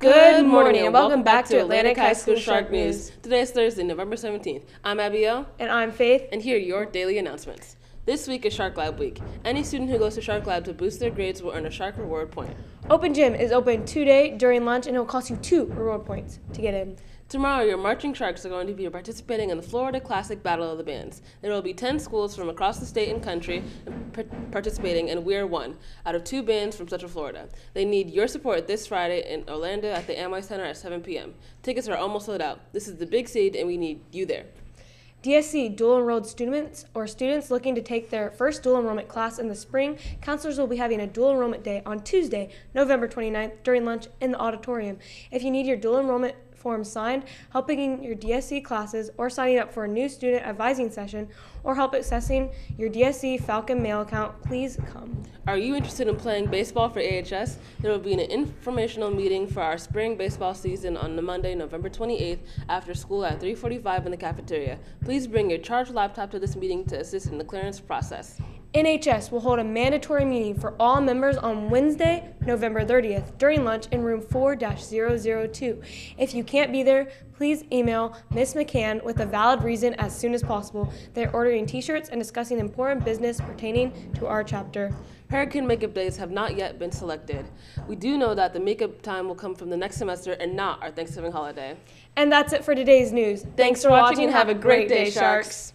Good morning and welcome back to Atlantic High School Shark News. Today is Thursday, November 17th. I'm Abiel, And I'm Faith. and here are your daily announcements. This week is Shark Lab Week. Any student who goes to Shark Lab to boost their grades will earn a Shark Reward Point. Open Gym is open today during lunch and it will cost you two reward points to get in. Tomorrow, your marching sharks are going to be participating in the Florida Classic Battle of the Bands. There will be 10 schools from across the state and country participating, and we're one out of two bands from Central Florida. They need your support this Friday in Orlando at the Amway Center at 7 p.m. Tickets are almost sold out. This is the big seed, and we need you there. DSC dual enrolled students or students looking to take their first dual enrollment class in the spring, counselors will be having a dual enrollment day on Tuesday, November 29th during lunch in the auditorium. If you need your dual enrollment form signed, helping in your DSC classes, or signing up for a new student advising session, or help accessing your DSC Falcon mail account, please come. Are you interested in playing baseball for AHS? There will be an informational meeting for our spring baseball season on the Monday, November 28th, after school at 3:45 in the cafeteria. Please bring your charged laptop to this meeting to assist in the clearance process. NHS will hold a mandatory meeting for all members on Wednesday, November 30th during lunch in room 4-002. If you can't be there, please email Miss McCann with a valid reason as soon as possible. They're ordering t-shirts and discussing important business pertaining to our chapter. Hurricane makeup days have not yet been selected. We do know that the makeup time will come from the next semester and not our Thanksgiving holiday. And that's it for today's news. Thanks, for watching and have a great day, Sharks.